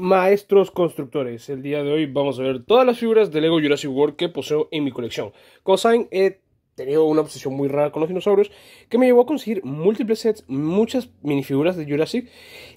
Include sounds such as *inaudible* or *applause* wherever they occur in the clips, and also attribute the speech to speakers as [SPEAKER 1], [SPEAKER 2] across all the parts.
[SPEAKER 1] Maestros constructores, el día de hoy vamos a ver todas las figuras de Lego Jurassic World que poseo en mi colección. Como saben, he tenido una obsesión muy rara con los dinosaurios que me llevó a conseguir múltiples sets, muchas minifiguras de Jurassic.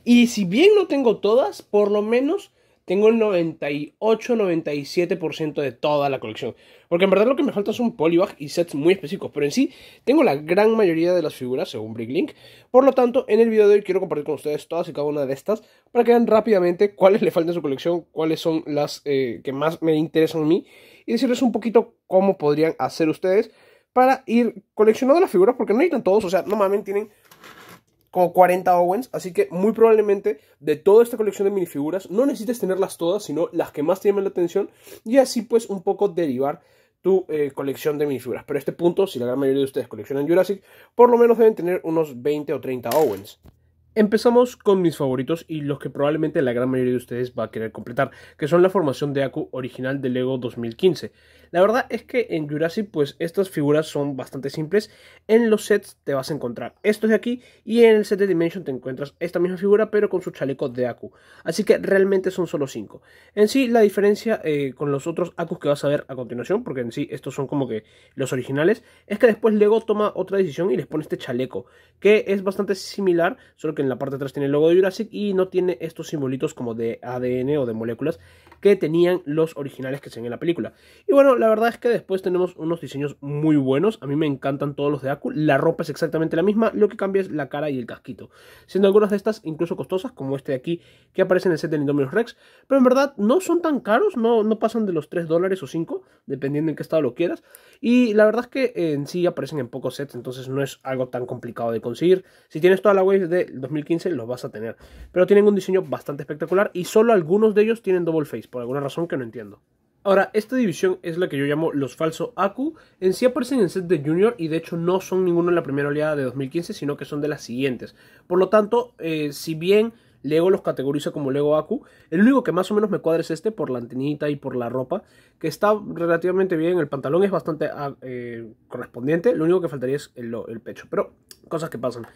[SPEAKER 1] Y si bien no tengo todas, por lo menos tengo el 98-97% de toda la colección. Porque en verdad lo que me falta son polybag y sets muy específicos. Pero en sí, tengo la gran mayoría de las figuras según Bricklink. Por lo tanto, en el video de hoy quiero compartir con ustedes todas y cada una de estas. Para que vean rápidamente cuáles *laughs* le faltan a su colección, cuáles son las eh, que más me interesan a mí. Y decirles un poquito cómo podrían hacer ustedes para ir coleccionando las figuras. Porque no necesitan todos, o sea, normalmente tienen como 40 Owens, así que muy probablemente de toda esta colección de minifiguras no necesites tenerlas todas, sino las que más te llamen la atención y así pues un poco derivar tu eh, colección de minifiguras. Pero a este punto, si la gran mayoría de ustedes coleccionan Jurassic, por lo menos deben tener unos 20 o 30 Owens. Empezamos con mis favoritos y los que probablemente la gran mayoría de ustedes va a querer completar, que son la formación de Aku original de Lego 2015. La verdad es que en Jurassic pues estas figuras son bastante simples. En los sets te vas a encontrar estos de aquí y en el set de Dimension te encuentras esta misma figura pero con su chaleco de Aku. Así que realmente son solo 5. En sí la diferencia eh, con los otros Akus que vas a ver a continuación, porque en sí estos son como que los originales, es que después Lego toma otra decisión y les pone este chaleco, que es bastante similar, solo que en la parte de atrás tiene el logo de Jurassic y no tiene estos simbolitos como de ADN o de moléculas que tenían los originales que se ven en la película. Y bueno, la verdad es que después tenemos unos diseños muy buenos. A mí me encantan todos los de Aku. La ropa es exactamente la misma, lo que cambia es la cara y el casquito. Siendo algunas de estas incluso costosas, como este de aquí que aparece en el set de Indominus Rex. Pero en verdad no son tan caros, no, no pasan de los 3 dólares o 5, dependiendo en qué estado lo quieras. Y la verdad es que en sí aparecen en pocos sets, entonces no es algo tan complicado de conseguir. Si tienes toda la wave de 2015 los vas a tener. Pero tienen un diseño bastante espectacular y solo algunos de ellos tienen double face, por alguna razón que no entiendo. Ahora, esta división es la que yo llamo los falso Aku. En sí aparecen en set de Junior y de hecho no son ninguno en la primera oleada de 2015, sino que son de las siguientes. Por lo tanto, eh, si bien Lego los categoriza como Lego Aku, el único que más o menos me cuadra es este por la antenita y por la ropa, que está relativamente bien. El pantalón es bastante ah, eh, correspondiente, lo único que faltaría es el, el pecho, pero cosas que pasan.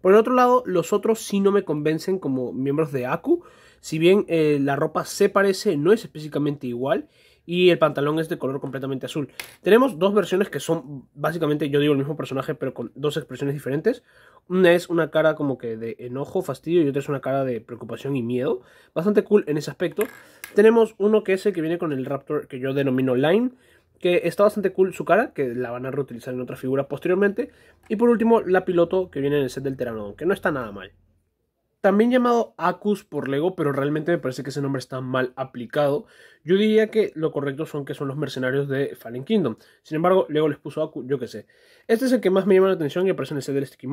[SPEAKER 1] Por el otro lado, los otros sí no me convencen como miembros de Aku. Si bien eh, la ropa se parece, no es específicamente igual. Y el pantalón es de color completamente azul. Tenemos dos versiones que son básicamente, yo digo, el mismo personaje, pero con dos expresiones diferentes. Una es una cara como que de enojo, fastidio, y otra es una cara de preocupación y miedo. Bastante cool en ese aspecto. Tenemos uno que es el que viene con el Raptor que yo denomino Line que está bastante cool su cara, que la van a reutilizar en otra figura posteriormente. Y por último, la piloto que viene en el set del Pteranodon, que no está nada mal. También llamado Acus por Lego, pero realmente me parece que ese nombre está mal aplicado. Yo diría que lo correcto son que son los mercenarios de Fallen Kingdom. Sin embargo, Lego les puso Aku, yo qué sé. Este es el que más me llama la atención y aparece en el set del Sticky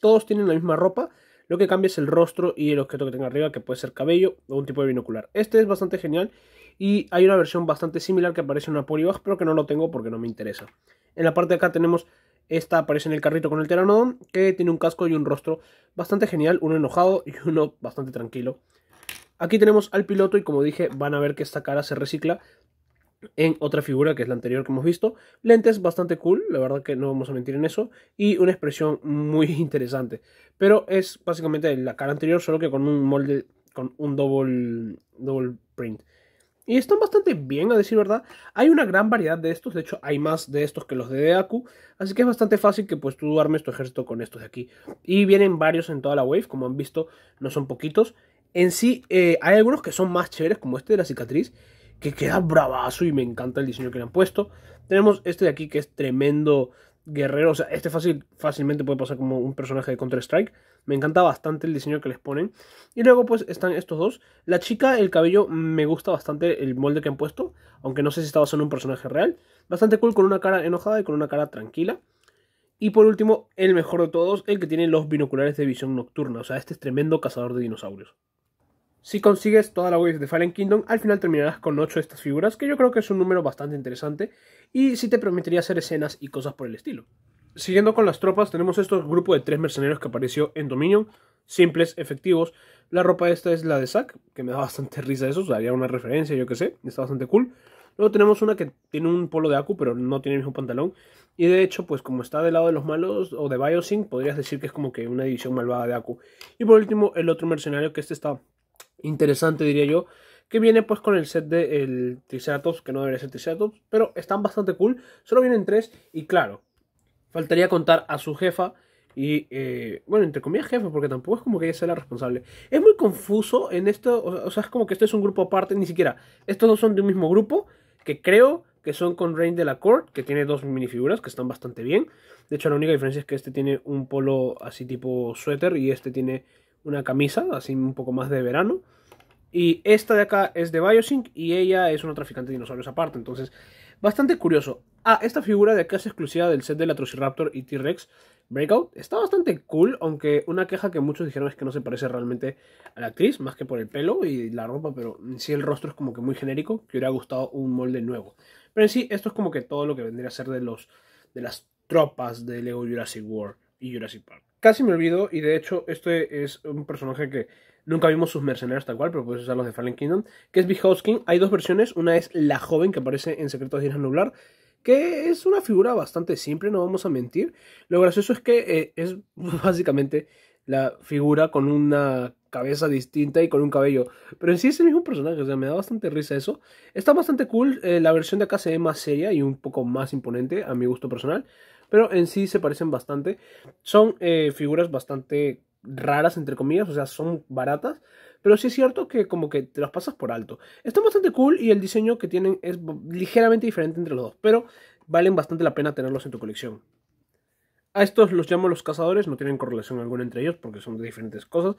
[SPEAKER 1] Todos tienen la misma ropa, lo que cambia es el rostro y el objeto que tenga arriba, que puede ser cabello o un tipo de binocular. Este es bastante genial y hay una versión bastante similar que aparece en una polybag, pero que no lo tengo porque no me interesa. En la parte de acá tenemos esta aparece en el carrito con el Pteranodon, que tiene un casco y un rostro bastante genial, uno enojado y *laughs* uno bastante tranquilo. Aquí tenemos al piloto y como dije van a ver que esta cara se recicla en otra figura que es la anterior que hemos visto. Lentes bastante cool, la verdad que no vamos a mentir en eso. Y una expresión muy *laughs* interesante. Pero es básicamente la cara anterior, solo que con un molde, con un double, print. Y están bastante bien, a decir verdad. Hay una gran variedad de estos, de hecho hay más de estos que los de Deaku. Así que es bastante fácil que pues tú armes tu ejército con estos de aquí. Y vienen varios en toda la wave, como han visto, no son poquitos. En sí, eh, hay algunos que son más chéveres, como este de la cicatriz que queda bravazo y me encanta el diseño que le han puesto. Tenemos este de aquí que es tremendo guerrero, o sea, este fácil, fácilmente puede pasar como un personaje de Counter-Strike. Me encanta bastante el diseño que les ponen. Y luego pues están estos dos. La chica, el cabello, me gusta bastante el molde que han puesto, aunque no sé si está basado un personaje real. Bastante cool con una cara enojada y con una cara tranquila. Y por último, el mejor de todos, el que tiene los binoculares de visión nocturna, o sea, este es tremendo cazador de dinosaurios. Si consigues toda la wave de Fallen Kingdom, al final terminarás con 8 de estas figuras, que yo creo que es un número bastante interesante, y sí te permitiría hacer escenas y cosas por el estilo. Siguiendo con las tropas, tenemos estos grupo de tres mercenarios que apareció en Dominion, simples, efectivos. La ropa esta es la de Zack, que me da *laughs* bastante risa eso, daría una referencia, yo que sé, está bastante cool. Luego tenemos una que tiene un polo de Aku, pero no tiene el mismo pantalón. Y de hecho, pues como está del lado de los malos o de Biosync, podrías decir que es como que una edición malvada de Aku. Y por último, el otro mercenario que este está interesante, diría yo. Que viene pues con el set de el Triceratops, que no debería ser Triceratops, pero están bastante cool. Solo vienen tres y claro, faltaría contar a su jefa y, eh, bueno, entre comillas jefe, porque tampoco es como que ella sea la responsable. Es muy confuso en esto, o sea, es como que este es un grupo aparte, ni siquiera. Estos dos son de un mismo grupo, que creo que son con Rain de la Court, que tiene dos minifiguras que están bastante bien. De hecho, la única diferencia es que este tiene un polo así tipo suéter y este tiene una camisa, así un poco más de verano. Y esta de acá es de Biosync y ella es una traficante de dinosaurios aparte. Entonces, bastante curioso. Ah, esta figura de acá es exclusiva del set de la Trociraptor y T-Rex Breakout. Está bastante cool, aunque una queja que muchos dijeron es que no se parece realmente a la actriz, más que por el pelo y la ropa, pero en sí el rostro es como que muy genérico, que hubiera gustado un molde nuevo. Pero en sí, esto es como que todo lo que vendría a ser de, los, de las tropas de Lego Jurassic World y Jurassic Park. Casi me olvido, y de hecho, este es un personaje que nunca vimos sus mercenarios tal cual, pero puedes usar los de Fallen Kingdom, que es King. Hay dos versiones, una es la joven que aparece en Secretos de Isla Nublar, que es una figura bastante simple, no vamos a mentir. Lo gracioso es que eh, es *laughs* básicamente la figura con una cabeza distinta y con un cabello. Pero en sí es el mismo personaje, o sea, me da bastante risa eso. Está bastante cool, eh, la versión de acá se ve más seria y un poco más imponente a mi gusto personal. Pero en sí se parecen bastante. Son eh, figuras bastante raras, entre comillas, o sea, son baratas. Pero sí es cierto que como que te las pasas por alto. Están bastante cool y el diseño que tienen es ligeramente diferente entre los dos. Pero valen bastante la pena tenerlos en tu colección. A estos los llamo los cazadores, no tienen correlación alguna entre ellos porque son de diferentes cosas.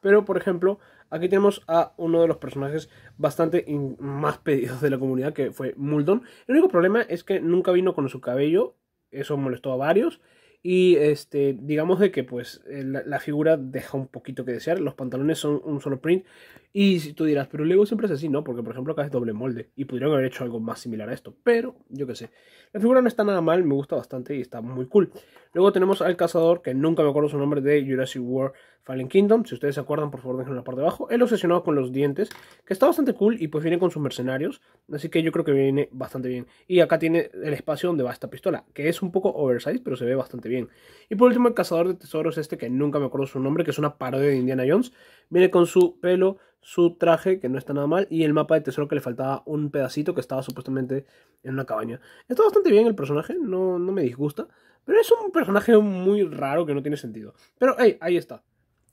[SPEAKER 1] Pero, por ejemplo, aquí tenemos a uno de los personajes bastante más pedidos de la comunidad, que fue Muldon. El único problema es que nunca vino con su cabello, eso molestó a varios. Y este, digamos de que pues eh, la, figura deja un poquito que desear. Los pantalones son un solo print. Y si tú dirás, pero Lego siempre es así, ¿no? Porque por ejemplo acá es doble molde. Y pudieron haber hecho algo más similar a esto. Pero, yo qué sé. La figura no está nada mal, me gusta bastante y está muy cool. Luego tenemos al cazador, que nunca me acuerdo su nombre, de Jurassic World Fallen Kingdom. Si ustedes se acuerdan, por favor, déjenlo en la parte de abajo. Él obsesionado con los dientes, que está bastante cool y pues viene con sus mercenarios. Así que yo creo que viene bastante bien. Y acá tiene el espacio donde va esta pistola, que es un poco oversized, pero se ve bastante bien. Y por último, el cazador de tesoros este, que nunca me acuerdo su nombre, que es una parodia de Indiana Jones. Viene con su pelo su traje, que no está nada mal, y el mapa de tesoro que le faltaba un pedacito que estaba supuestamente en una cabaña. Está bastante bien el personaje, no, no me disgusta, pero es un personaje muy raro que no tiene sentido. Pero hey, ahí está.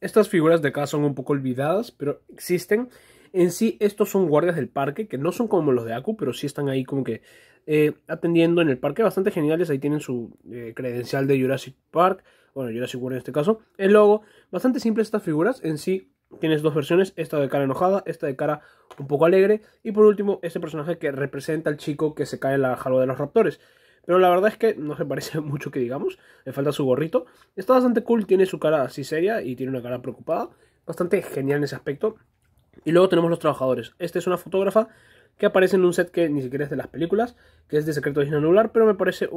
[SPEAKER 1] Estas figuras de acá son un poco olvidadas, pero existen. En sí, estos son guardias del parque, que no son como los de Aku, pero sí están ahí como que eh, atendiendo en el parque, bastante geniales. Ahí tienen su eh, credencial de Jurassic Park, bueno, Jurassic World en este caso. El logo, bastante simple estas figuras. En sí, Tienes dos versiones, esta de cara enojada, esta de cara un poco alegre. Y por último, este personaje que representa al chico que se cae en la jaula de los raptores. Pero la verdad es que no se parece *laughs* mucho que digamos. Le falta su gorrito. Está bastante cool, tiene su cara así seria y tiene una cara preocupada. Bastante genial en ese aspecto. Y luego tenemos los trabajadores. Esta es una fotógrafa que aparece en un set que ni siquiera es de las películas, que es de Secreto de Anular, pero me parece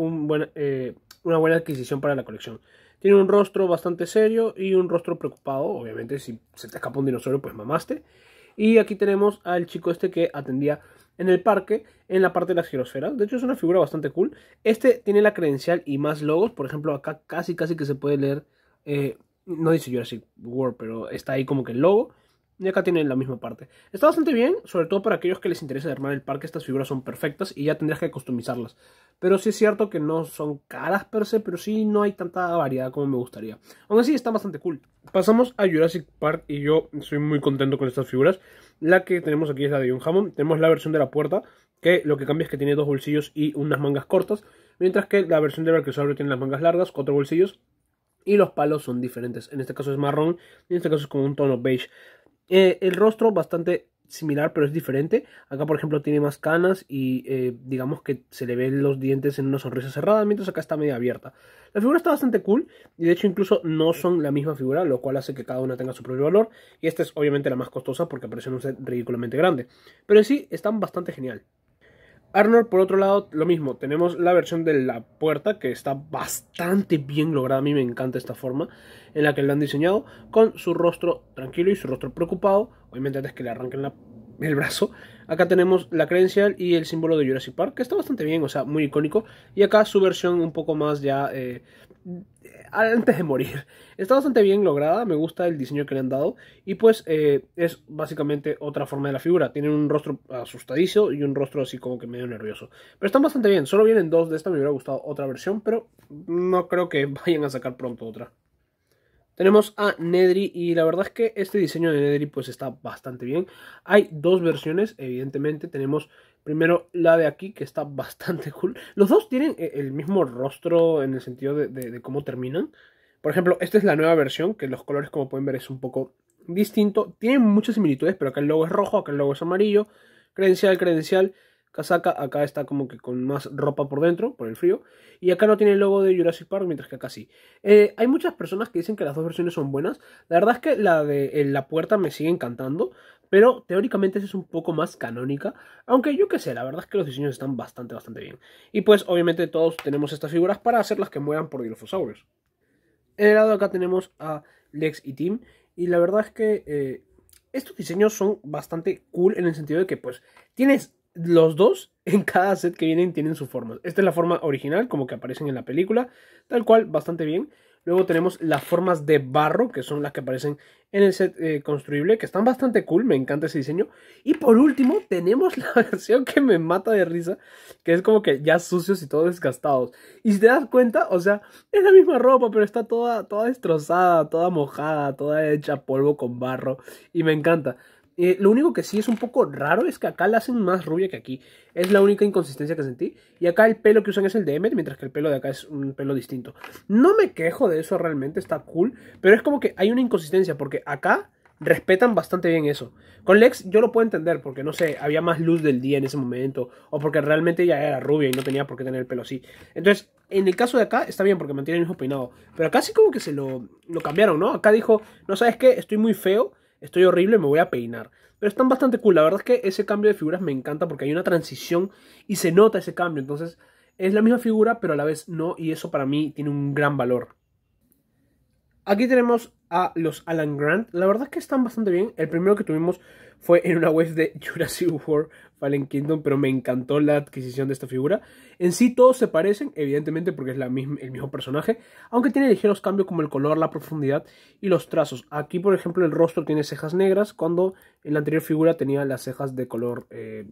[SPEAKER 1] eh, una buena adquisición para la colección. Tiene un rostro bastante serio y un rostro preocupado. Obviamente, si se te escapa un dinosaurio, pues mamaste. Y aquí tenemos al chico este que atendía en el parque, en la parte de las girosferas. De hecho, es una figura bastante cool. Este tiene la credencial y más logos. Por ejemplo, acá casi casi que se puede leer. Eh, no dice Jurassic World, pero está ahí como que el logo. Y acá tienen la misma parte. Está bastante bien, sobre todo para aquellos que les interesa armar el parque. Estas figuras son perfectas y ya tendrías que customizarlas. Pero sí es cierto que no son caras per se, pero sí no hay tanta variedad como me gustaría. Aún así está bastante cool. Pasamos a Jurassic Park y yo estoy muy contento con estas figuras. La que tenemos aquí es la de John Hammond. Tenemos la versión de la puerta, que lo que cambia es que tiene dos bolsillos y unas mangas cortas. Mientras que la versión de Brachiosaurus tiene las mangas largas, cuatro bolsillos y los palos son diferentes. En este caso es marrón y en este caso es como un tono beige. Eh, el rostro bastante similar, pero es diferente. Acá, por ejemplo, tiene más canas y eh, digamos que se le ven los dientes en una sonrisa cerrada, mientras acá está media abierta. La figura está bastante cool y de hecho incluso no son la misma figura, lo cual hace que cada una tenga su propio valor. Y esta es obviamente la más costosa porque aparece un set ridículamente grande. Pero en sí están bastante genial. Arnold, por otro lado, lo mismo. Tenemos la versión de la puerta que está bastante bien lograda. A mí me encanta esta forma en la que lo han diseñado. Con su rostro tranquilo y su rostro preocupado. Obviamente antes que le arranquen el brazo. Acá tenemos la credencial y el símbolo de Jurassic Park. Que está bastante bien, o sea, muy icónico. Y acá su versión un poco más ya... Eh, antes de morir. Está bastante bien lograda, me gusta el diseño que le han dado y pues eh, es básicamente otra forma de la figura. Tiene un rostro asustadizo y un rostro así como que medio nervioso. Pero están bastante bien, solo vienen dos de esta, me hubiera gustado otra versión, pero no creo que *laughs* vayan a sacar pronto otra. Tenemos a Nedry y la verdad es que este diseño de Nedry pues está bastante bien. Hay dos versiones, evidentemente. Tenemos primero la de aquí que está bastante *laughs* cool. Los dos tienen eh, el mismo rostro en el sentido de, cómo terminan. Por ejemplo, esta es la nueva versión, que los colores como pueden ver es un poco distinto. Tienen muchas similitudes, pero acá el logo es rojo, acá el logo es amarillo. Credencial, credencial. Casaca, acá está como que con más ropa por dentro, por el frío. Y acá no tiene el logo de Jurassic Park, mientras que acá sí. Eh, hay muchas personas que dicen que las dos versiones son buenas. La verdad es que la de la puerta me sigue encantando. Pero teóricamente es un poco más canónica. Aunque yo que sé, la verdad es que los diseños están bastante, bastante bien. Y pues obviamente todos tenemos estas figuras para hacerlas que muevan por Dilophosaurus. En el lado de acá tenemos a Lex y Tim. Y la verdad es que eh, estos diseños son bastante cool en el sentido de que pues tienes los dos en cada set que vienen tienen su forma. Esta es la forma original, como que aparecen en la película, tal cual, bastante bien. Luego tenemos las formas de barro, que son las que aparecen en el set eh, construible, que están bastante cool, me encanta ese diseño. Y por último, tenemos *laughs* la versión que me mata de risa, que es como que ya sucios y todos desgastados. Y si te das cuenta, o sea, es la misma ropa, pero está toda, toda destrozada, toda mojada, toda hecha polvo con barro. Y me encanta. Eh, lo único que sí es un poco raro es que acá la hacen más rubia que aquí. Es la única inconsistencia que sentí. Y acá el pelo que usan es el de Emmet, mientras que el pelo de acá es un pelo distinto. No me quejo de eso realmente, está cool. Pero es como que hay una inconsistencia, porque acá respetan bastante bien eso. Con Lex yo lo puedo entender, porque no sé, había más luz del día en ese momento. O porque realmente ella era rubia y no tenía por qué tener el pelo así. Entonces, en el caso de acá está bien porque mantiene el mismo peinado. Pero acá sí como que se lo, lo cambiaron, ¿no? Acá dijo, no sabes qué, estoy muy feo estoy horrible, me voy a peinar. Pero están bastante cool, la verdad es que ese cambio de figuras me encanta porque hay una transición y se nota ese cambio, entonces es la misma figura pero a la vez no y eso para mí tiene un gran valor. Aquí tenemos a los Alan Grant. La verdad es que están bastante bien. El primero que tuvimos fue en una web de *laughs* Jurassic World Fallen Kingdom, pero me encantó la adquisición de esta figura. En sí todos se parecen, evidentemente porque es el mismo personaje, aunque tiene ligeros cambios como el color, la profundidad y los trazos. Aquí, por ejemplo, el rostro tiene cejas negras, cuando en la anterior figura tenía las cejas de color... Eh,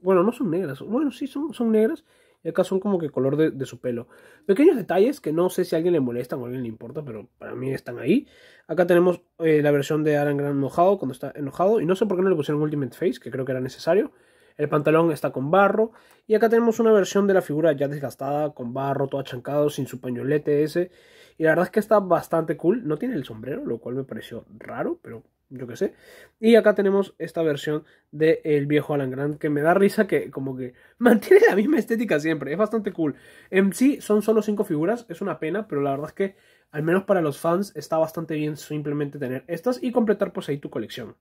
[SPEAKER 1] bueno, no son negras, bueno, sí son, son negras, y acá son como que color de, su pelo. Pequeños detalles que no sé si a alguien le molestan o a alguien le importa, pero para mí están ahí. Acá tenemos eh, la versión de Aran Grant enojado cuando está enojado. Y no sé por qué no le pusieron Ultimate Face, que creo que era necesario. El pantalón está con barro. Y acá tenemos una versión de la figura ya desgastada, con barro, todo achancado, sin su pañolete ese. Y la verdad es que está bastante cool. No tiene el sombrero, lo cual me pareció raro, pero yo qué sé. Y acá tenemos esta versión del el viejo Alan Grant que me da risa que como que *laughs* mantiene la misma estética siempre. Es bastante cool. En sí son solo cinco figuras, es una pena, pero la verdad es que al menos para los fans está bastante bien simplemente tener estas y completar pues ahí tu colección.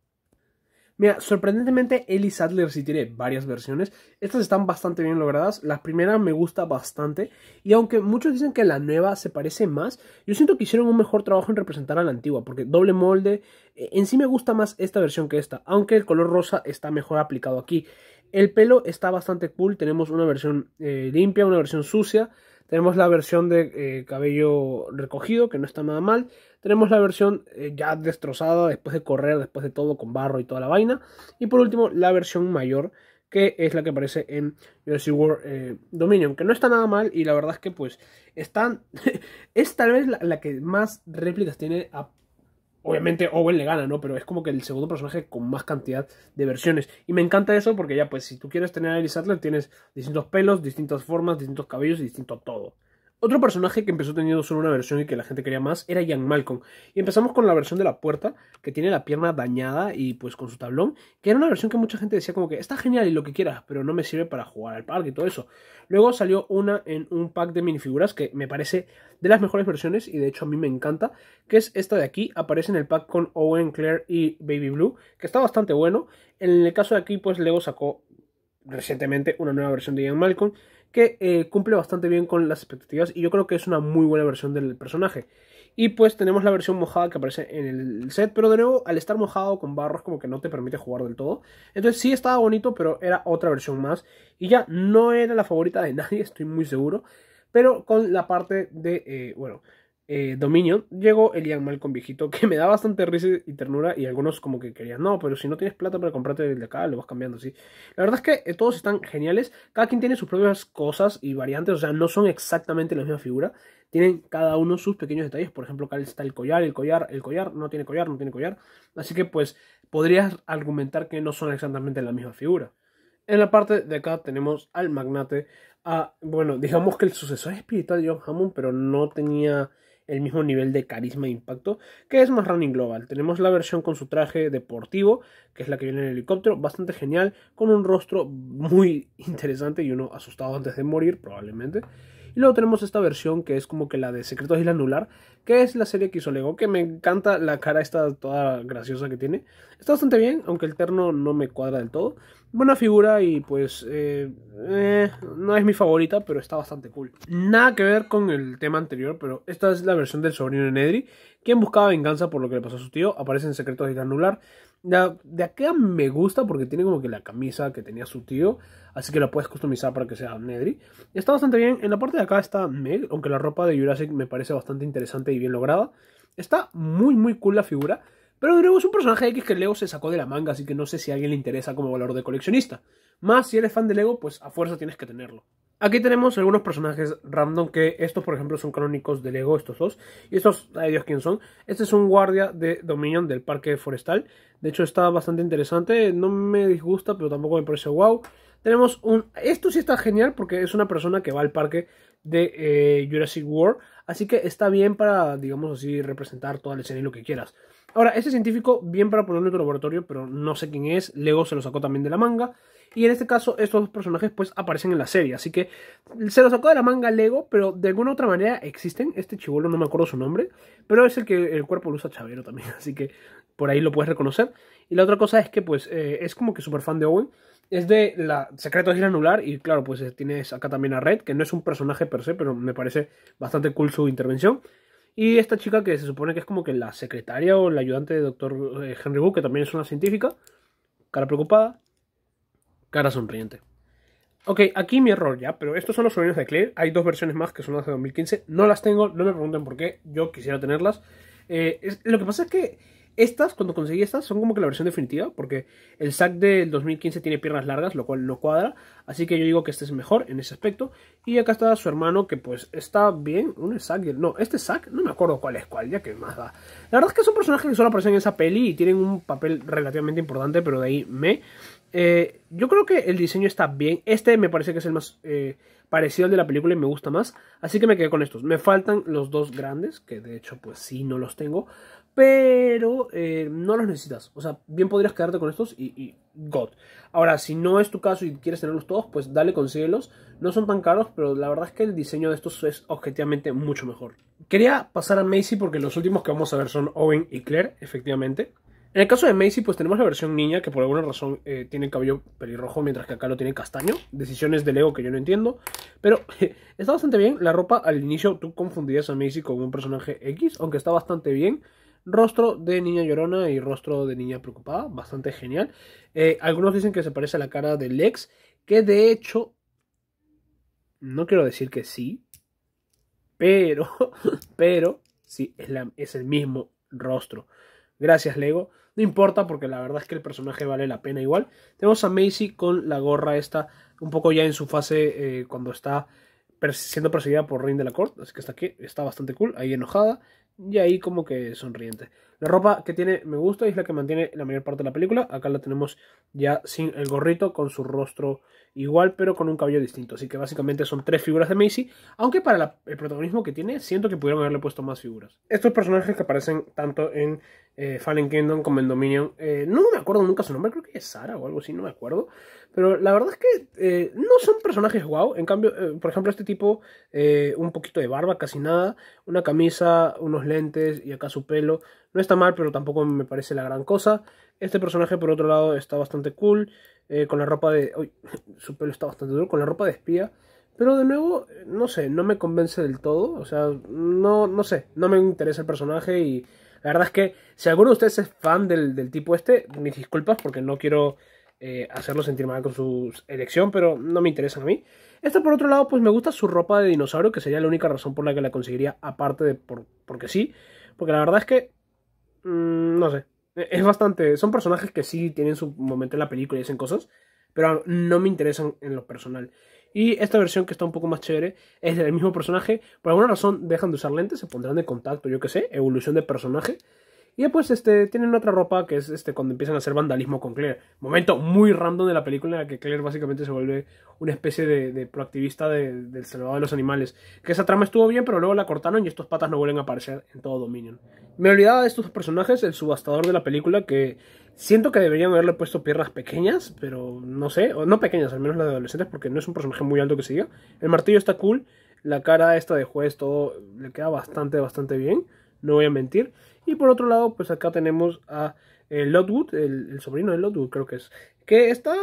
[SPEAKER 1] Mira, sorprendentemente Ellie Sadler sí tiene varias versiones. Estas están bastante bien logradas. La primera me gusta bastante. Y aunque muchos dicen que la nueva se parece más, yo siento que hicieron un mejor trabajo en representar a la antigua. Porque doble molde. Eh, en sí me gusta más esta versión que esta. Aunque el color rosa está mejor aplicado aquí. El pelo está bastante cool. Tenemos una versión eh, limpia, una versión sucia. Tenemos la versión de eh, cabello recogido, que no está nada mal. Tenemos la versión eh, ya destrozada después de correr, después de todo, con barro y toda la vaina. Y por último, la versión mayor, que es la que aparece en Jurassic World eh, Dominion, que no está nada mal y la verdad es que pues están... *laughs* es tal vez la, la que más réplicas tiene a Obviamente Owen le gana, ¿no? Pero es como que el segundo personaje con más cantidad de versiones. Y me encanta eso porque ya, pues, si tú quieres tener a Ellie Sattler, tienes distintos pelos, distintas formas, distintos cabellos y distinto todo. Otro personaje que empezó teniendo solo una versión y que la gente quería más era Ian Malcolm. Y empezamos con la versión de la puerta, que tiene la pierna dañada y pues con su tablón, que era una versión que mucha gente decía como que está genial y lo que quieras, pero no me sirve para jugar al parque y todo eso. Luego salió una en un pack de minifiguras que me parece de las mejores versiones y de hecho a mí me encanta, que es esta de aquí. Aparece en el pack con Owen, Claire y Baby Blue, que está bastante bueno. En el caso de aquí pues Lego sacó recientemente una nueva versión de Ian Malcolm que eh, cumple bastante bien con las expectativas y yo creo que es una muy buena versión del personaje. Y pues tenemos la versión mojada que aparece en el set, pero de nuevo, al estar mojado con barros como que no te permite jugar del todo. Entonces sí estaba bonito, pero era otra versión más. Y ya no era la favorita de nadie, *laughs* estoy muy seguro. pero con la parte de, eh, bueno, eh, Dominion, llegó el Ian Malcolm viejito que me da bastante risa y ternura y algunos como que querían, no, pero si no tienes plata para comprarte el de acá, lo vas cambiando así. La verdad es que eh, todos están geniales, cada quien tiene sus propias cosas y variantes, o sea, no son exactamente la misma figura, tienen cada uno sus pequeños detalles, por ejemplo, acá está el collar, el collar, el collar, no tiene collar, no tiene collar, así que pues podrías argumentar que no son exactamente la misma figura. En la parte de acá tenemos al magnate, a, bueno, digamos que el sucesor espiritual de John Hammond, pero no tenía el mismo nivel de carisma e impacto que es más Running Global. Tenemos la versión con su traje deportivo, que es la que viene en el helicóptero, bastante genial, con un rostro muy *laughs* interesante y uno asustado antes de morir, probablemente. Y luego tenemos esta versión que es como que la de Secretos Isla Anular, que es la serie que hizo Lego, que me encanta la cara esta toda graciosa que tiene. Está bastante bien, aunque el terno no me cuadra del todo. Buena figura y pues eh, eh, no es mi favorita, pero está bastante cool. Nada que ver con el tema anterior, pero esta es la versión del sobrino de Nedry, quien buscaba venganza por lo que le pasó a su tío. Aparece en Secretos Isla De acá me gusta porque tiene como que la camisa que tenía su tío así que la puedes customizar para que sea Nedry. Está bastante bien. En la parte de acá está Meg, aunque la ropa de Jurassic me parece bastante interesante y bien lograda. Está muy, muy cool la figura. Pero nuevo es un personaje X que Lego se sacó de la manga, así que no sé si a alguien le interesa como valor de coleccionista. Más si eres fan de Lego, pues a fuerza tienes que tenerlo. Aquí tenemos algunos personajes random que estos, por ejemplo, son canónicos de Lego, estos dos. Y estos, ay Dios, ¿quién son? Este es un guardia de Dominion del parque forestal. De hecho, está bastante interesante. No me disgusta, pero tampoco me parece wow. Tenemos un... Esto sí está genial porque es una persona que va al parque de eh, Jurassic World. Así que está bien para, digamos así, representar toda la escena y lo que quieras. Ahora, este científico, bien para ponerlo en tu laboratorio, pero no sé quién es. Lego se lo sacó también de la manga. Y en este caso, estos dos personajes pues aparecen en la serie. Así que se lo sacó de la manga Lego, pero de alguna otra manera existen. Este chivolo no me acuerdo su nombre, pero es el que el cuerpo lo usa Chavero también. *laughs* Así que por ahí lo puedes reconocer. Y la otra cosa es que pues eh, es como que súper fan de Owen es de la Secretos de Anular y claro, pues tienes acá también a Red, que no es un personaje per se, pero me parece bastante cool su intervención. Y esta chica que se supone que es como que la secretaria o la ayudante de Dr. Eh, Henry Wu, que también es una científica, cara preocupada, cara sonriente. Ok, aquí mi error ya, pero estos son los sobrinos de Claire. Hay dos versiones más que son las de 2015. No las tengo, no me pregunten por qué. Yo quisiera tenerlas. Eh, lo que pasa es que estas, cuando conseguí estas, son como que la versión definitiva, porque el sac del 2015 tiene piernas largas, lo cual no cuadra, así que yo digo que este es mejor en ese aspecto. Y acá está su hermano, que pues está bien, un sac, no, este sac, no me acuerdo cuál es cuál, ya que más da. La verdad es que son personajes que solo aparecen en esa peli y tienen un papel relativamente importante, pero de ahí me... Eh, yo creo que el diseño está bien, este me parece que es el más... Eh, parecido al de la película y me gusta más. Así que me quedé con estos. Me faltan los dos grandes, que de hecho pues sí no los tengo pero eh, no los necesitas. O sea, bien podrías quedarte con estos y, God. Ahora, si no es tu caso y quieres tenerlos todos, pues dale, consíguelos. No son tan caros, pero la verdad es que el diseño de estos es objetivamente mucho mejor. Quería pasar a Macy porque los últimos que vamos a ver son Owen y Claire, efectivamente. En el caso de Macy, pues tenemos la versión niña que por alguna razón eh, tiene cabello pelirrojo mientras que acá lo tiene castaño. Decisiones de Lego que yo no entiendo. Pero *laughs* está bastante bien. La ropa al inicio tú confundías a Macy con un personaje X, aunque está bastante bien. Rostro de niña llorona y rostro de niña preocupada, bastante genial. Eh, algunos dicen que se parece a la cara de Lex, que de hecho, no quiero decir que sí, pero, *laughs* pero, sí, es, la, es el mismo rostro. Gracias Lego. No importa porque la verdad es que el personaje vale la pena igual. Tenemos a Macy con la gorra esta, un poco ya en su fase eh, cuando está siendo perseguida por Rein de la Corte. Así que está aquí, está bastante cool, ahí enojada y ahí como que sonriente. La ropa que tiene me gusta y es la que mantiene la mayor parte de la película. Acá la tenemos ya sin el gorrito, con su rostro igual, pero con un cabello distinto. Así que básicamente son tres figuras de Macy, aunque para el protagonismo que tiene, siento que pudieron haberle puesto más figuras. Estos personajes que aparecen tanto en eh, Fallen Kingdom como en Dominion, eh, no me acuerdo nunca su nombre, creo que es Sara o algo así, no me acuerdo. Pero la verdad es que eh, no son personajes wow. En cambio, por ejemplo, este tipo, un poquito de barba, casi nada, una camisa, unos lentes y acá su pelo. No está mal, pero tampoco me parece la gran cosa. Este personaje, por otro lado, está bastante cool. Eh, con la ropa de... Uy, *clears throat* su pelo está bastante duro. Con la ropa de espía. Pero de nuevo, no sé, no me convence del todo. O sea, no, no sé, no me interesa el personaje y la verdad es que si alguno de ustedes es fan del, tipo este, mis disculpas porque no quiero eh, hacerlo sentir mal con su elección, pero no me interesan a mí. Esta por otro lado, pues me gusta su ropa de dinosaurio, que sería la única razón por la que la conseguiría, aparte de por, porque sí. Porque la verdad es que, mmm, no sé, es bastante... Son personajes que sí tienen su momento en la película y hacen cosas, pero no me interesan en lo personal. Y esta versión que está un poco más chévere es del mismo personaje. Por alguna razón dejan de usar lentes, se pondrán de contacto, yo que sé, evolución de personaje. Y después este, tienen otra ropa que es este, cuando empiezan a hacer vandalismo con Claire. Momento muy random de la película en la que Claire básicamente se vuelve una especie de, proactivista del salvador de los animales. Que esa trama estuvo bien, pero luego la cortaron y estos patas no vuelven a aparecer en todo Dominion. Me olvidaba de estos personajes, el subastador de la película, que siento que deberían haberle puesto piernas pequeñas, pero no sé, o no pequeñas, al menos las de adolescentes, porque no es un personaje muy alto que se. El martillo está cool, la cara esta de juez, todo le queda bastante, bastante bien, no voy a mentir. Y por otro lado, pues acá tenemos a eh, Lotwood, el, sobrino de Lotwood creo que es, que está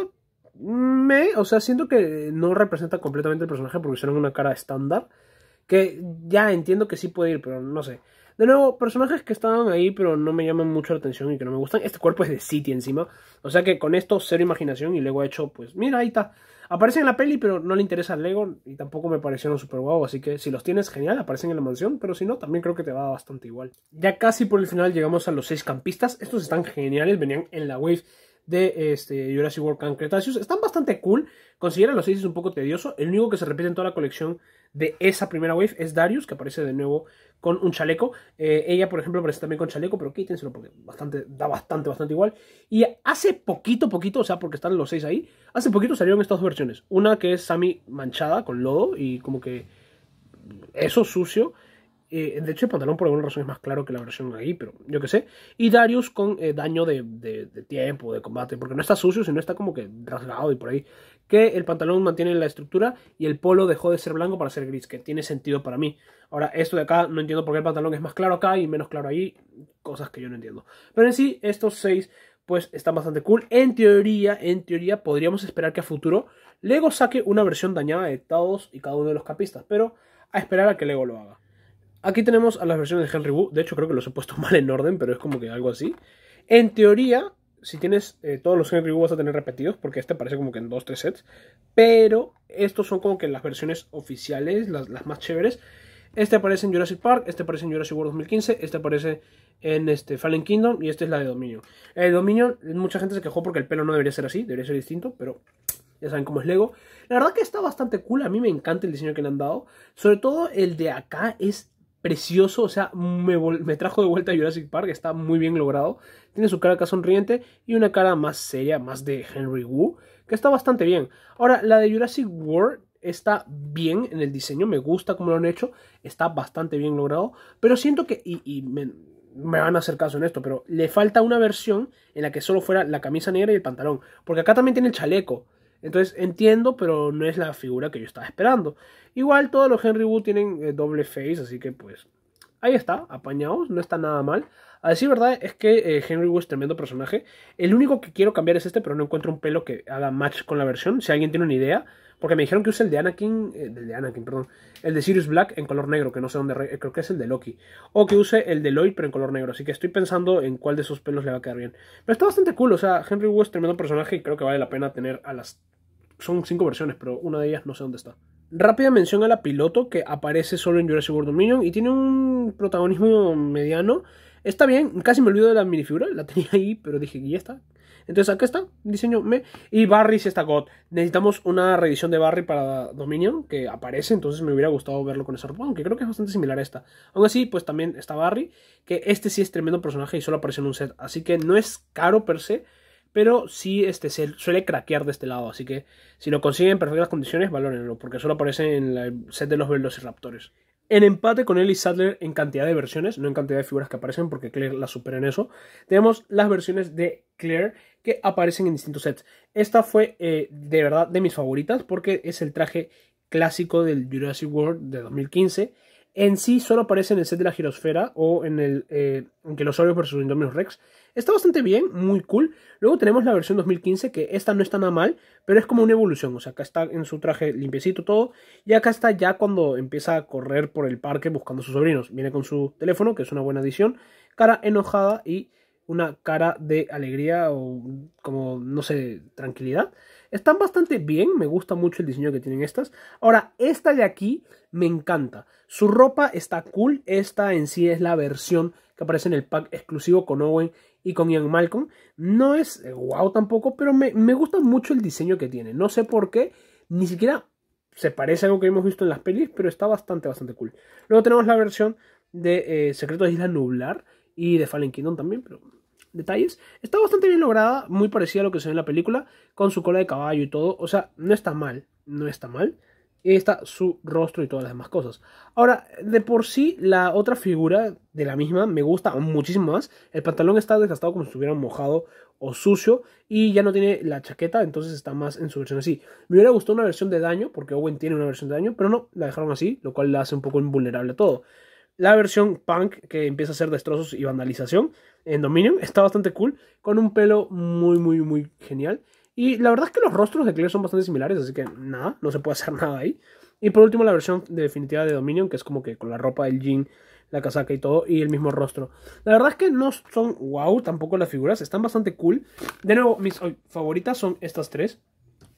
[SPEAKER 1] me, o sea, siento que no representa completamente el personaje porque hicieron una cara estándar, que ya entiendo que sí puede ir, pero no sé. De nuevo, personajes que estaban ahí pero no me llaman mucho la atención y que no me gustan. Este cuerpo es de City encima. O sea que con esto cero imaginación y luego he hecho, pues mira, ahí está. Aparecen en la peli, pero no le interesa el Lego y tampoco me parecieron super guau. Así que si los tienes, genial, aparecen en la mansión. Pero si no, también creo que te va bastante igual. Ya casi por el final llegamos a los seis campistas. Estos están geniales, venían en la wave de este, Jurassic World Kang Cretaceous. Están bastante cool. Considera los seis es un poco tedioso. El único que se repite en toda la colección de esa primera wave es Darius, que aparece de nuevo con un chaleco. Eh, ella, por ejemplo, aparece también con chaleco, pero quítenselo porque bastante, da bastante, bastante igual. Y hace poquito, poquito, o sea, porque están los seis ahí, hace poquito salieron estas dos versiones. Una que es Sammy manchada con lodo y como que eso sucio. De hecho, el pantalón por alguna razón es más claro que la versión ahí, pero yo qué sé. Y Darius con eh, daño de, de, tiempo, de combate, porque no está sucio, sino está como que rasgado y por ahí. Que el pantalón mantiene la estructura y el polo dejó de ser blanco para ser gris, que tiene sentido para mí. Ahora, esto de acá, no entiendo por qué el pantalón es más claro acá y menos claro ahí, cosas que yo no entiendo. Pero en sí, estos seis, pues están bastante cool. En teoría, en teoría, podríamos esperar que a futuro Lego saque una versión dañada de todos y cada uno de los capistas, pero a esperar a que Lego lo haga. Aquí tenemos a las versiones de Henry Wu. De hecho, creo que los he puesto *laughs* mal en orden, pero es como que algo así. En teoría, si tienes eh, todos los Henry Wu vas a tener repetidos, porque este parece como que en 2-3 sets. Pero estos son como que las versiones oficiales, las, más chéveres. Este aparece en Jurassic Park, este aparece en Jurassic World 2015, este aparece en este Fallen Kingdom y este es la de Dominion. El Dominion, mucha gente se quejó porque el pelo no debería ser así, debería ser distinto, pero ya saben cómo es Lego. La verdad que está bastante cool, a mí me encanta el diseño que le han dado. Sobre todo el de acá es precioso, o sea, me, trajo de vuelta a Jurassic Park, está muy bien logrado. Tiene su cara acá sonriente y una cara más seria, más de Henry Wu, que está bastante bien. Ahora, la de Jurassic World está bien en el diseño, me gusta cómo lo han hecho, está bastante bien logrado, pero siento que, y, me, me, van a hacer caso en esto, pero le falta una versión en la que solo fuera la camisa negra y el pantalón, porque acá también tiene el chaleco. Entonces entiendo, pero no es la figura que yo estaba esperando. Igual todos los Henry Wu tienen eh, doble face, así que pues ahí está, apañados, no está nada mal. A decir verdad es que eh, Henry Wu es tremendo personaje. El único que quiero cambiar es este, pero no encuentro un pelo que haga match con la versión. Si alguien tiene una idea, porque me dijeron que use el de Anakin, eh, el de Anakin, perdón, el de Sirius Black en color negro, que no sé dónde, creo que es el de Loki. O que use el de Lloyd, pero en color negro. Así que estoy pensando en cuál de esos pelos le va a quedar bien. Pero está bastante cool, o sea, Henry Wu es tremendo personaje y creo que vale la pena tener a las son cinco versiones, pero una de ellas no sé dónde está. Rápida mención a la piloto que aparece solo en Jurassic World Dominion y tiene un protagonismo mediano. Está bien, casi me olvido de la minifigura, la tenía ahí, pero dije, y ya está. Entonces acá está, diseño me. Y Barry sí está God. Necesitamos una reedición de Barry para Dominion que aparece, entonces me hubiera gustado verlo con esa ropa, aunque creo que es bastante similar a esta. Aún así, pues también está Barry, que este sí es tremendo personaje y solo aparece en un set, así que no es caro per se pero sí este, se suele craquear de este lado, así que si lo consiguen en perfectas condiciones, valórenlo, porque solo aparece en el set de los Velociraptors. En empate con Ellie Sadler en cantidad de versiones, no en cantidad de figuras que aparecen, porque Claire la supera en eso, tenemos las versiones de Claire que aparecen en distintos sets. Esta fue eh, de verdad de mis favoritas, porque es el traje clásico del Jurassic World de 2015 en sí solo aparece en el set de la girosfera o en el eh, Ankylosaurus vs Indominus Rex. Está bastante bien, muy cool. Luego tenemos la versión 2015, que esta no está nada mal, pero es como una evolución. O sea, acá está en su traje limpiecito todo. Y acá está ya cuando empieza a correr por el parque buscando a sus sobrinos. Viene con su teléfono, que es una buena adición. Cara enojada y una cara de alegría o como, no sé, tranquilidad. Están bastante bien, me gusta mucho el diseño que tienen estas. Ahora, esta de aquí me encanta. Su ropa está cool, esta en sí es la versión que aparece en el pack exclusivo con Owen y con Ian Malcolm. No es wow tampoco, pero me, me gusta mucho el diseño que tiene. No sé por qué, ni siquiera se parece a algo que hemos visto en las pelis, pero está bastante, bastante cool. Luego tenemos la versión de eh, Secretos de Isla Nublar y de Fallen Kingdom también, pero detalles. Está bastante bien lograda, muy parecida a lo que se ve en la película, con su cola de caballo y todo. O sea, no está mal, no está mal. Está su rostro y todas las demás cosas. Ahora, de por sí, la otra figura de la misma me gusta muchísimo más. El pantalón está desgastado como si estuviera mojado o sucio. Y ya no tiene la chaqueta, entonces está más en su versión así. Me hubiera gustado una versión de daño, porque Owen tiene una versión de daño, pero no, la dejaron así, lo cual la hace un poco invulnerable a todo. La versión punk que empieza a hacer destrozos y vandalización en Dominion está bastante cool, con un pelo muy, muy, muy genial. Y la verdad es que los rostros de Claire son bastante similares, así que nada, no se puede hacer *laughs* nada ahí. Y por último la versión definitiva de Dominion, que es como que con la ropa, el jean, la casaca y todo, y el mismo rostro. La verdad es que no son wow tampoco las figuras, están bastante cool. De nuevo, mis favoritas son estas tres.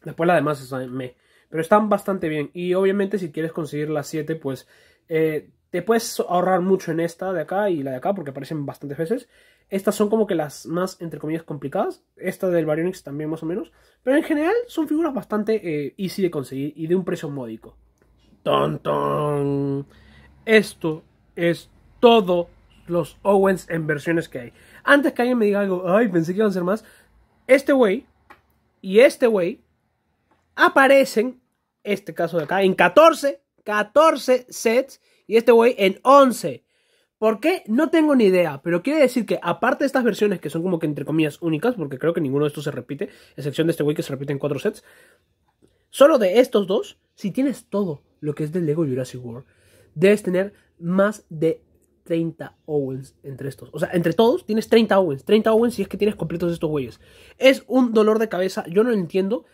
[SPEAKER 1] Después la demás están me. Pero están bastante bien. Y obviamente si quieres conseguir las 7, pues eh, te puedes ahorrar mucho en esta de acá y la de acá porque aparecen bastantes veces. Estas son como que las más, entre comillas, complicadas. Esta del Baryonyx también más o menos. Pero en general son figuras bastante eh, easy de conseguir y de un precio módico. Ton, ton. Esto es todo los Owens en versiones que hay. Antes que alguien me diga algo, ay, pensé que iban a ser más. Este güey y este güey aparecen, este caso de acá, en 14, 14 sets y este güey en 11. ¿Por qué? No tengo ni idea, pero quiere decir que aparte de estas versiones que son como que entre comillas únicas, porque creo que ninguno de estos se repite, excepción de este güey que se repite en 4 sets, solo de estos dos, si tienes todo lo que es del Lego Jurassic World, debes tener más de 30 Owens entre estos. O sea, entre todos tienes 30 Owens. 30 Owens si es que tienes completos estos güeyes. Es un dolor de cabeza. Yo no entiendo.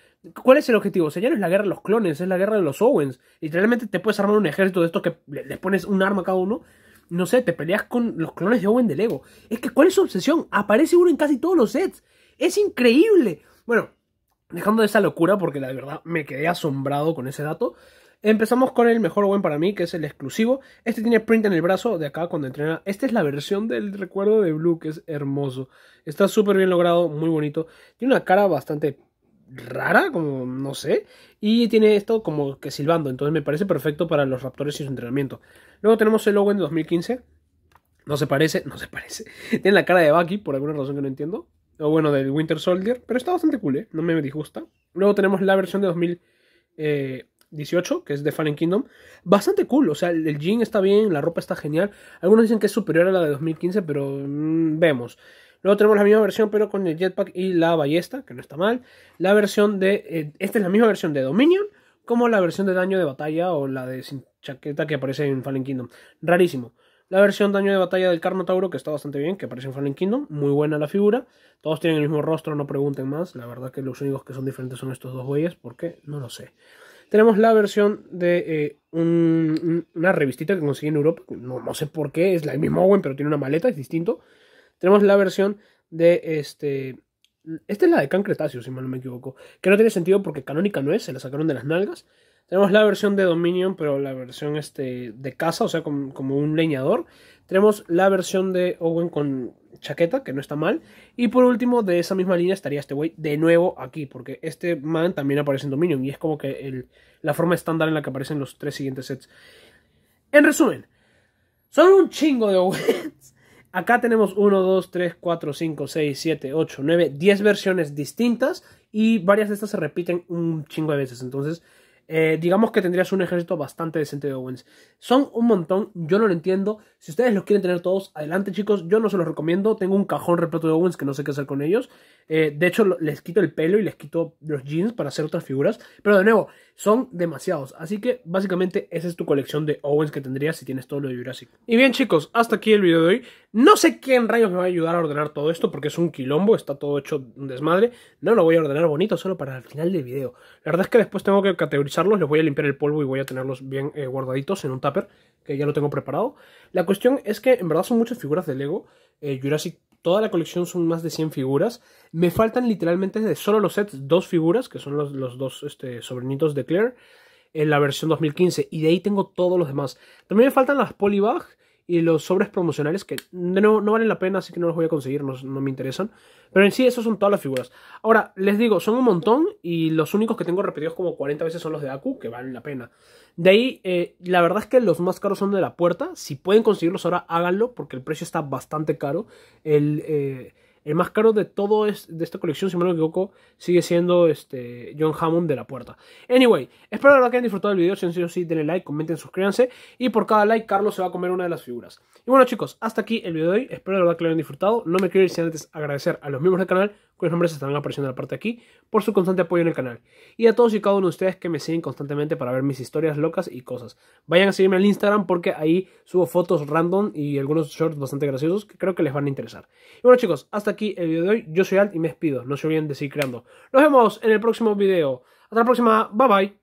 [SPEAKER 1] ¿Cuál es el objetivo? O sea, ya no es la guerra de los clones, es la guerra de los Owens. Literalmente te puedes armar un ejército de estos que les pones un arma a cada uno. No sé, te peleas con los clones de Owen de Lego. Es que, ¿cuál es su obsesión? Aparece uno en casi todos los sets. Es increíble. Bueno, dejando de esa locura, porque la verdad me quedé asombrado con ese dato. Empezamos con el mejor Owen para mí, que es el exclusivo. Este tiene print en el brazo de acá cuando entrena. Esta es la versión del recuerdo de Blue, que es hermoso. Está súper bien logrado, muy bonito. Tiene una cara bastante rara, como no sé, y tiene esto como que silbando, entonces me parece perfecto para los Raptores y su entrenamiento. Luego tenemos el Owen de 2015, no se parece, no se parece, *laughs* tiene la cara de Bucky por alguna razón que no entiendo, o bueno, del Winter Soldier, pero está bastante cool, ¿eh? no me disgusta. Luego tenemos la versión de 2018, que es de Fallen Kingdom, bastante cool, o sea, el jean está bien, la ropa está genial, algunos dicen que es superior a la de 2015, pero mm, vemos. Luego tenemos la misma versión, pero con el jetpack y la ballesta, que no está mal. La versión de. Eh, esta es la misma versión de Dominion, como la versión de daño de batalla o la de sin chaqueta que aparece en Fallen Kingdom. Rarísimo. La versión daño de batalla del Carnotauro, que está bastante bien, que aparece en Fallen Kingdom. Muy buena la figura. Todos tienen el mismo rostro, no pregunten más. La verdad que los únicos que son diferentes son estos dos güeyes, porque no lo sé. Tenemos la versión de eh, una revistita que conseguí en Europa. No, no sé por qué, es la misma Owen, pero tiene una maleta, es distinto. Tenemos la versión de este. Esta es la de Can si mal no me equivoco. Que no tiene sentido porque canónica no es, se la sacaron de las nalgas. Tenemos la versión de Dominion, pero la versión este, de casa, o sea, como, un leñador. Tenemos la versión de Owen con chaqueta, que no está mal. Y por último, de esa misma línea estaría este güey de nuevo aquí, porque este man también aparece en Dominion y es como que la forma estándar en la que aparecen los tres siguientes sets. En resumen, son un chingo de *laughs* Owens Acá tenemos 1, 2, 3, 4, 5, 6, 7, 8, 9, 10 versiones distintas y varias de estas se repiten un chingo de veces. Entonces, eh, digamos que tendrías un ejército bastante decente de Owens. Son un montón, yo no lo entiendo. Si ustedes los quieren tener todos, adelante chicos, yo no se los recomiendo. Tengo un cajón repleto de Owens que no sé qué hacer con ellos. Eh, de hecho, les quito el pelo y les quito los jeans para hacer otras figuras. Pero de nuevo, son demasiados. Así que básicamente esa es tu colección de Owens que tendrías si tienes todo lo de Jurassic. Y bien chicos, hasta aquí el video de hoy. No sé quién rayos me va a ayudar a ordenar todo esto porque es un quilombo, está todo hecho un desmadre. No lo voy a ordenar bonito solo para el final del video. La verdad es que después tengo que categorizarlos, les voy a limpiar el polvo y voy a tenerlos bien eh, guardaditos en un tupper que ya lo tengo preparado. La cuestión es que en verdad son muchas figuras de Lego. Eh, Jurassic toda la colección son más de 100 figuras. Me faltan literalmente de solo los sets dos figuras, que son los, los dos este, sobrinitos de Claire, en la versión 2015. Y de ahí tengo todos los demás. También me faltan las Polybag y los sobres promocionales que no, no valen la pena, así que no los voy a conseguir, no, me interesan. Pero en sí, esos son todas las figuras. Ahora, les digo, son un montón y los únicos que tengo repetidos como 40 veces son los de Aku, que valen la pena. De ahí, eh, la verdad es que los más caros son de la puerta. Si pueden conseguirlos ahora, háganlo, porque el precio está bastante caro. El. Eh, el más caro de todo es, de esta colección, si me no equivoco, sigue siendo este John Hammond de la puerta. Anyway, espero que hayan disfrutado del video. Si han sido así, denle like, comenten, suscríbanse. Y por cada like, Carlos se va a comer una de las figuras. Y bueno, chicos, hasta aquí el video de hoy. Espero de verdad que lo hayan disfrutado. No me quiero ir sin antes agradecer a los miembros del canal cuyos nombres estarán apareciendo en la parte de aquí, por su constante apoyo en el canal. Y a todos y cada uno de ustedes que me siguen constantemente para ver mis historias locas y cosas. Vayan a seguirme en Instagram porque ahí subo fotos random y algunos shorts bastante graciosos que creo que les van a interesar. Y bueno chicos, hasta aquí el video de hoy. Yo soy Alt y me despido. No se olviden de seguir creando. Nos vemos en el próximo video. Hasta la próxima. Bye bye.